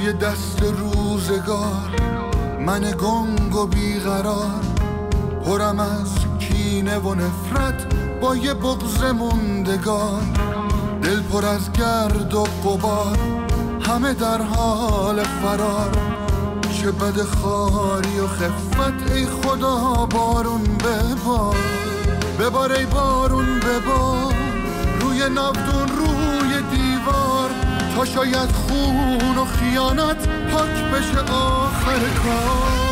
دست روزگار من گنگ و بیقرار. پرم از کینه و نفرت با یه بغز موندگار. دل پر از گرد و قبار همه در حال فرار. چه بد خاری و خفت ای خدا بارون ببار. ببار ای بارون ببار روی نبدون دیوار شاید خون و خیانت پاک بشه آخر کار.